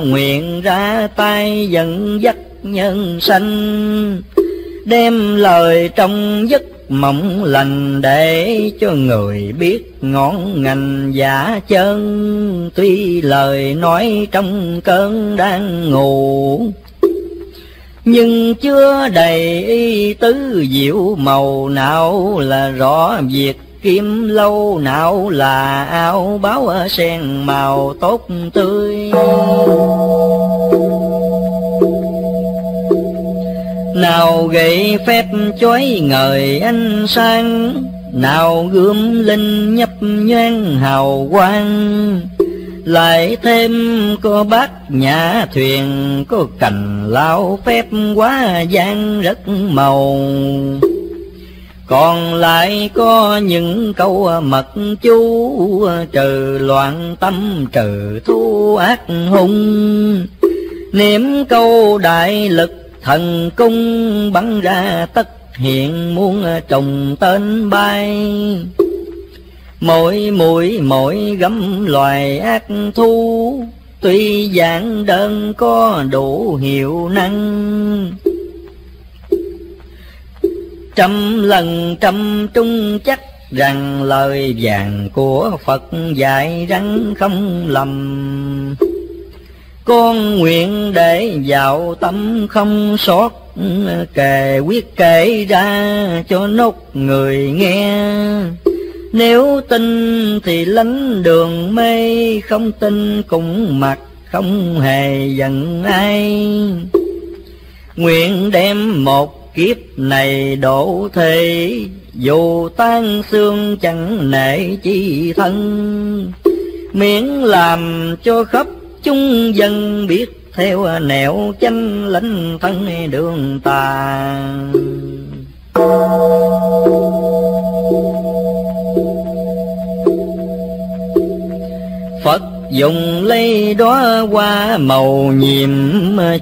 nguyện ra tay dẫn dắt nhân sanh, đem lời trong giấc mộng lành để cho người biết ngọn ngành giả chân. Tuy lời nói trong cơn đang ngủ, nhưng chưa đầy y tứ diệu màu nào là rõ việc kim lâu nào là áo báo sen màu tốt tươi. Nào gậy phép chói ngời ánh sáng, nào gươm linh nhấp nhoáng hào quang. Lại thêm có bát nhà thuyền, có cành lao phép quá gian rất màu. Còn lại có những câu mật chú, trừ loạn tâm, trừ thu ác hung. Niệm câu đại lực thần cung bắn ra tất hiện muôn trồng tên bay. Mỗi mũi, mỗi gấm loài ác thu tuy dạng đơn có đủ hiệu năng. Trăm lần trăm trung chắc rằng lời vàng của Phật dạy rắn không lầm con nguyện để vào tâm không sót, kề quyết kể ra cho nốt người nghe. Nếu tin thì lánh đường mê, không tin cũng mặc, không hề giận ai. Nguyện đem một kiếp này đổ thế dù tan xương chẳng nể chi thân. Miễn làm cho khắp chúng dân biết theo nẻo chánh lãnh thân đường tà. Phật dùng lấy đó qua màu nhiệm,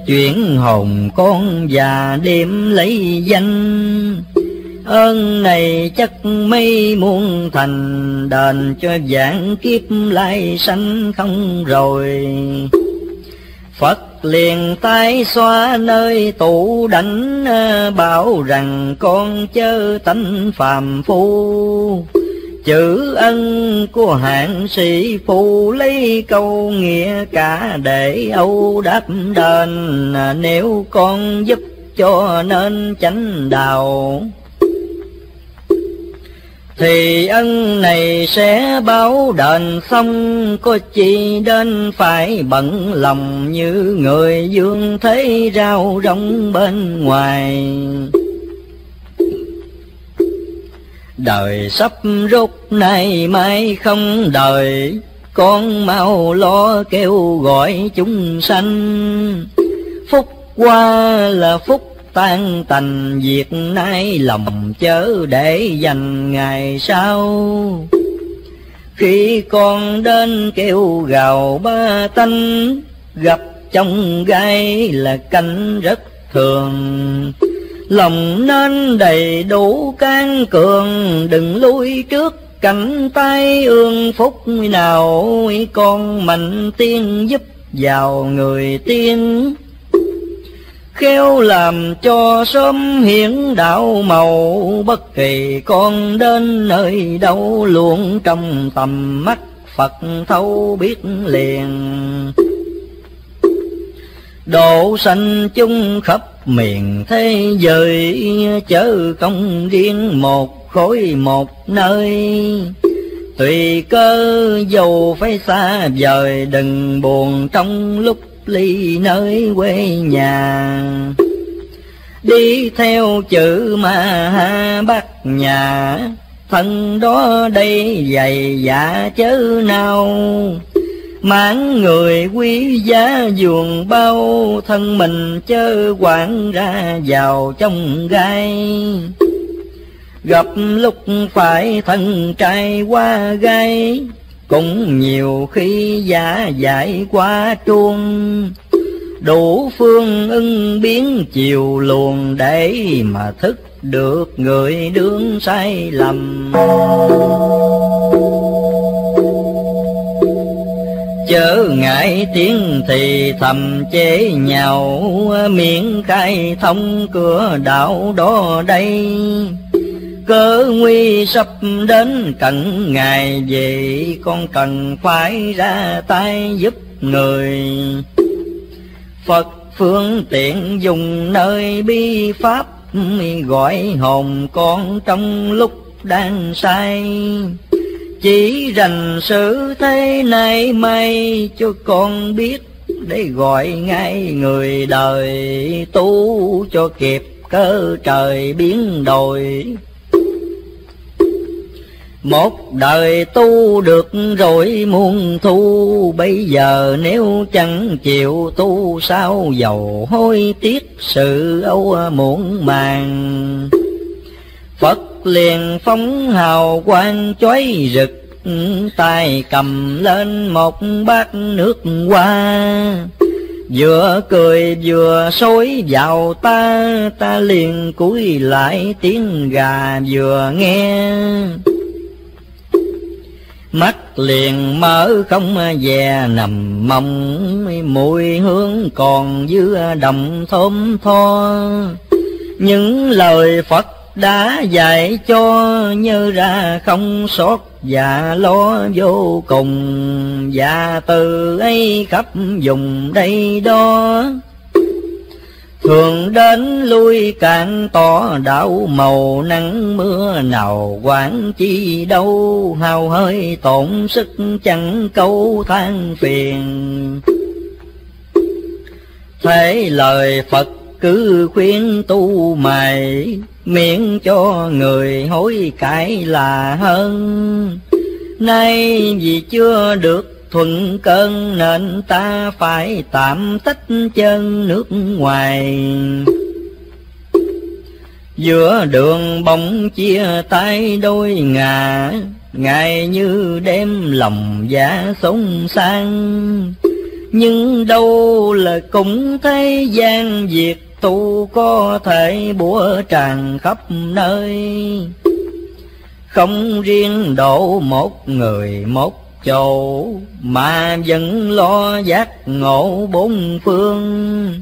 chuyển hồn con già đêm lấy danh ơn này chắc mây muôn thành đền cho vạn kiếp lai sanh không rồi. Phật liền tay xoa nơi tủ đánh ờ, bảo rằng con chớ tánh phàm phu. Chữ ân của hạng sĩ phụ lấy câu nghĩa cả để âu đáp đền ờ, nếu con giúp cho nên chánh đạo thì ân này sẽ báo đền xong, có chi đến phải bận lòng như người dương thấy rau rong bên ngoài. Đời sắp rút này mai không đời, con mau lo kêu gọi chúng sanh. Phúc qua là phúc tan tành, việc nay lòng chớ để dành ngày sau. Khi con đến kêu gào ba tanh, gặp trong gai là cảnh rất thường. Lòng nên đầy đủ can cường, đừng lui trước cảnh tay ương phúc nào. Con mạnh tiên giúp vào người tiên khéo làm cho sớm hiển đạo màu, bất kỳ con đến nơi đâu luôn trong tầm mắt Phật thấu biết liền. Độ sanh chung khắp miền thế giới, Chớ công riêng một khối một nơi. Tùy cơ dầu phải xa vời, Đừng buồn trong lúc ly nơi quê nhà. Đi theo chữ mà ha bắt nhà thân đó đây dày dạ chớ nào mãn người quý giá giường bao, thân mình chớ quản ra vào trong gai. Gặp lúc phải thân trai qua gai cũng nhiều khi giả giải qua chuông đủ phương ưng biến chiều luồng để mà thức được người đương sai lầm. Chớ ngại tiếng thì thầm chế nhau miệng khai thông cửa đạo đó đây cơ nguy sắp đến, cận ngày vậy con cần phải ra tay giúp người. Phật phương tiện dùng nơi bi pháp, gọi hồn con trong lúc đang say. Chỉ rành sự thế này may cho con biết, để gọi ngay người đời tu cho kịp cơ trời biến đổi một đời tu được rồi muôn thu. Bây giờ nếu chẳng chịu tu sao dầu hối tiếc sự âu muộn màng? Phật liền phóng hào quang chói rực, tay cầm lên một bát nước hoa. Vừa cười vừa xối vào ta Ta liền cúi lại tiếng gà vừa nghe mắt liền mở không về, nằm mộng, mùi hương còn dư đồng thơm tho. Những lời phật đã dạy cho như ra không sót và lo vô cùng, và từ ấy khắp dùng đây đó. Thường đến lui càng tỏ đảo màu nắng mưa nào quản chi đâu. Hao hơi tổn sức chẳng câu than phiền. Thế lời Phật cứ khuyên tu mày, miễn cho người hối cải là hơn. Nay vì chưa được thuận cơn nên ta phải tạm tách chân nước ngoài. Giữa đường bóng chia tay đôi ngà, ngày như đêm lòng giá sống sang. Nhưng đâu là cũng thế gian việc tu có thể bủa tràn khắp nơi. Không riêng độ một người một chỗ mà vẫn lo giác ngộ bốn phương.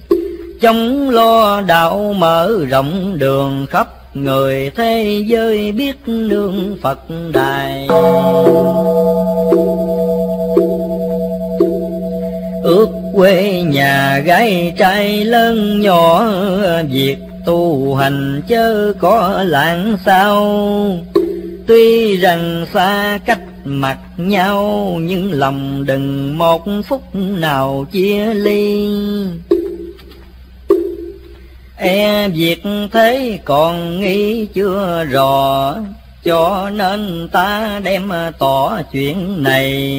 Chống lo đạo mở rộng đường khắp người thế giới biết nương Phật đài. Ước quê nhà gái trai lớn nhỏ, việc tu hành chớ có lãng sao. Tuy rằng xa cách mặt nhau, nhưng lòng đừng một phút nào chia ly. E việc thế còn nghĩ chưa rõ, cho nên ta đem tỏ chuyện này.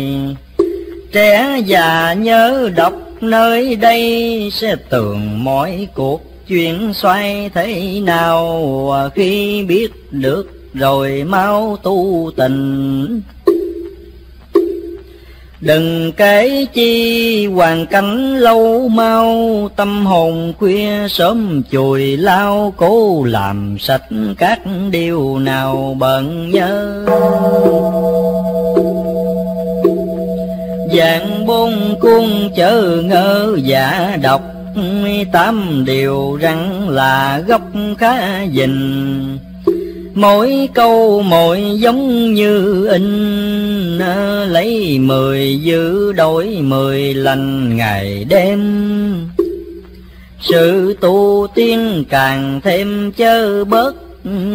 Trẻ già nhớ đọc nơi đây, sẽ tưởng mọi cuộc chuyện xoay thế nào. Khi biết được rồi mau tu tình Đừng kể chi hoàn cảnh lâu mau, Tâm hồn khuya sớm chùi lao, Cố làm sạch các điều nào bận nhớ. Dạng bôn cung chớ ngơ giả đọc, Tám điều răng là gốc khá dình, Mỗi câu mỗi giống như in ờ, Lấy mười giữ đổi mười lành ngày đêm. Sự tu tiên càng thêm chớ bớt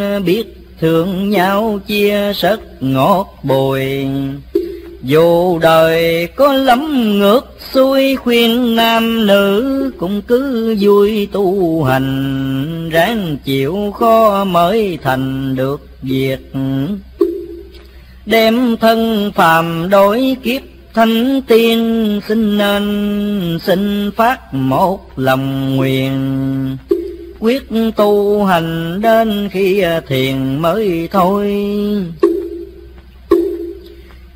ờ, Biết thương nhau chia sớt ngọt bồi dù đời có lắm ngược xuôi khuyên nam nữ cũng cứ vui tu hành. Ráng chịu khó mới thành được việc đem thân phàm đổi kiếp, thánh tiên xin nên xin phát một lòng nguyện. Quyết tu hành đến khi thiền mới thôi.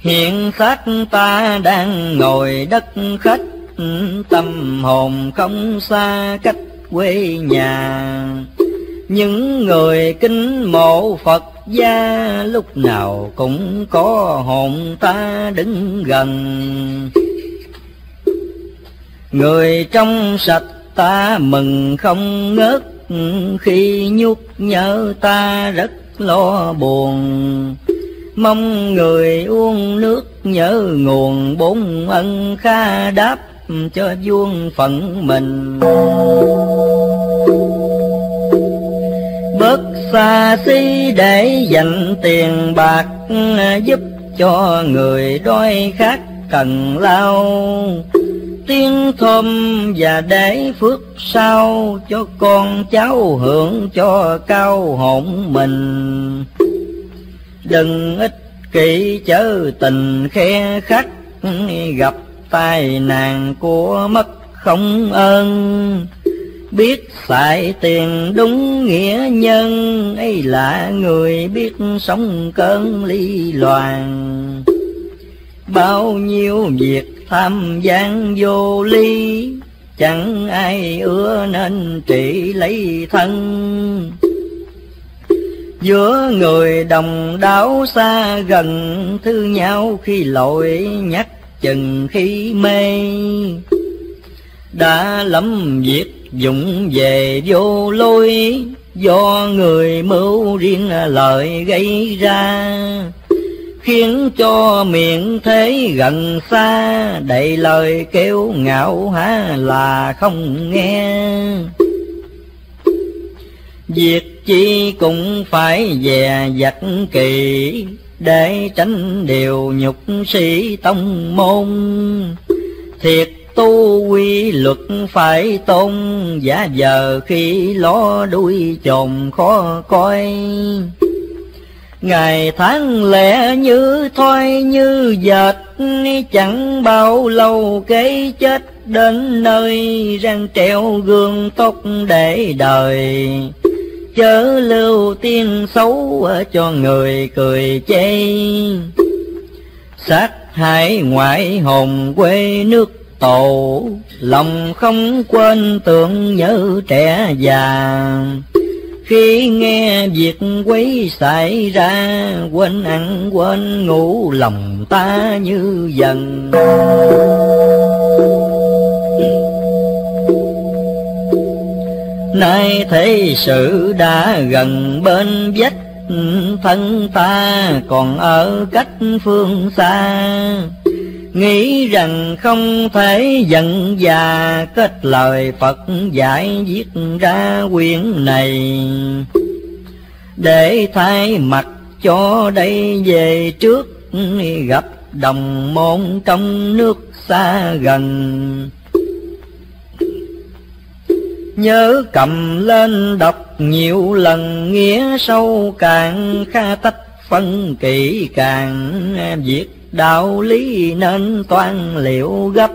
Hiện khách ta đang ngồi đất khách, Tâm hồn không xa cách quê nhà. Những người kính mộ Phật gia Lúc nào cũng có hồn ta đứng gần. Người trong sạch ta mừng không ngớt, Khi nhúc nhớ ta rất lo buồn Mong người uống nước nhớ nguồn bốn ân kha đáp cho vuông phận mình. Bớt xa xí để dành tiền bạc Giúp cho người đói khát cần lao. Tiếng thơm và để phước sau Cho con cháu hưởng cho cao hồn mình đừng ích kỷ chớ tình khe khắc, gặp tai nạn của mất không ơn. Biết xài tiền đúng nghĩa nhân, ấy là người biết sống cơn ly loạn. Bao nhiêu việc tham gian vô ly, chẳng ai ưa nên trị lấy thân giữa người đồng đáo xa gần thư nhau khi lội nhắc chừng khi mê. Đã lắm việc dụng về vô lối do người mưu riêng lời gây ra, khiến cho miệng thế gần xa, đầy lời kêu ngạo há là không nghe. Việc chi cũng phải dè dặt kỳ, Để tránh điều nhục sĩ tông môn. Thiệt tu quy luật phải tôn, Giả giờ khi lo đuôi chồn khó coi. Ngày tháng lẻ như thoi như dệt, Chẳng bao lâu cái chết đến nơi, Răng treo gương tốt để đời chớ lưu tiên xấu cho người cười chê. Sát hại ngoại hồn quê nước tổ, lòng không quên tưởng nhớ trẻ già. Khi nghe việc quấy xảy ra, quên ăn quên ngủ lòng ta như dần. Nay thế sự đã gần bên vách, Thân ta còn ở cách phương xa. Nghĩ rằng không thể giận già, Kết lời Phật giải viết ra quyển này. Để thay mặt cho đây về trước, Gặp đồng môn trong nước xa gần. Nhớ cầm lên đọc nhiều lần, nghĩa sâu càng kha tách, phân kỹ càng. Việc đạo lý nên toàn liệu gấp.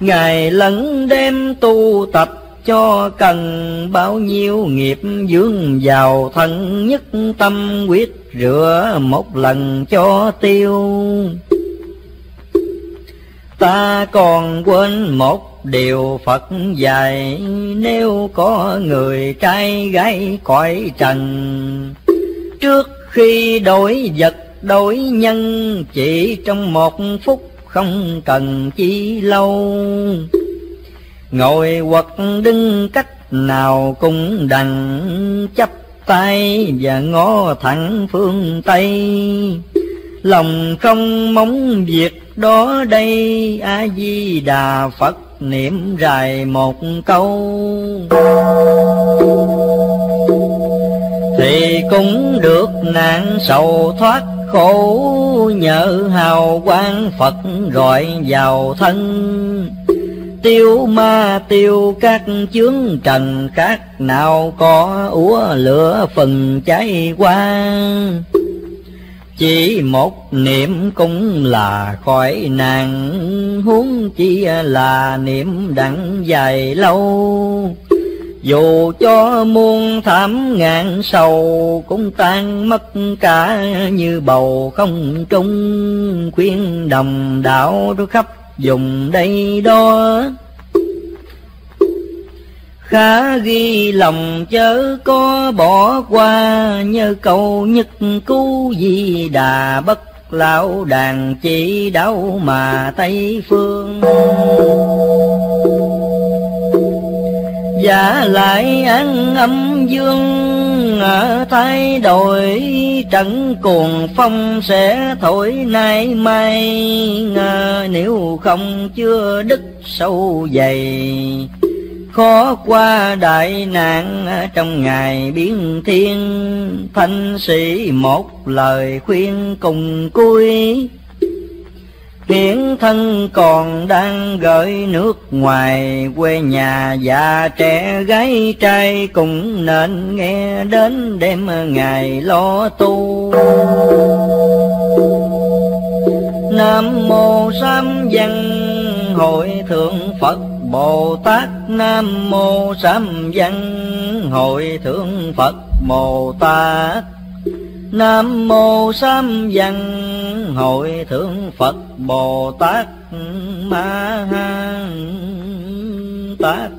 Ngày lẫn đêm tu tập cho cần, bao nhiêu nghiệp dưỡng vào thân nhất tâm, quyết rửa một lần cho tiêu. Ta còn quên một điều Phật dạy, nếu có người trai gái cõi trần, trước khi đổi vật, đổi nhân, chỉ trong một phút không cần chi lâu. Ngồi hoặc đứng cách nào cũng đành chấp tay và ngó thẳng phương tây lòng không mong việc đó đây a di đà phật niệm dài một câu. Thì cũng được nạn sầu thoát khổ, nhờ hào quang phật gọi vào thân. Tiêu ma tiêu các chướng trần, các nào có úa lửa phần cháy quang chỉ một niệm cũng là khỏi nàng huống chi là niệm đặng dài lâu. Dù cho muôn thảm ngàn sầu cũng tan mất cả như bầu không trung. Khuyên đồng đạo khắp dùng đây đó khá ghi lòng chớ có bỏ qua như câu nhất cứu di đà bất lão đàn chỉ đau mà tây phương. Giả lại ăn âm dương ở thay đổi trận cuồng phong sẽ thổi nay mai. Nếu không chưa đứt sâu dày khó qua đại nạn trong ngày biến thiên. Thanh sĩ một lời khuyên cùng cuối Hiển thân còn đang gửi nước ngoài, quê nhà già trẻ gái trai cũng nên nghe đến đêm ngày lo tu. Nam mô Sám Văn, Hội Thượng Phật. Bồ Tát Nam mô Sám Văn Hội Thượng Phật Bồ Tát Nam mô Sám Văn Hội Thượng Phật Bồ Tát Ma Ha Tát.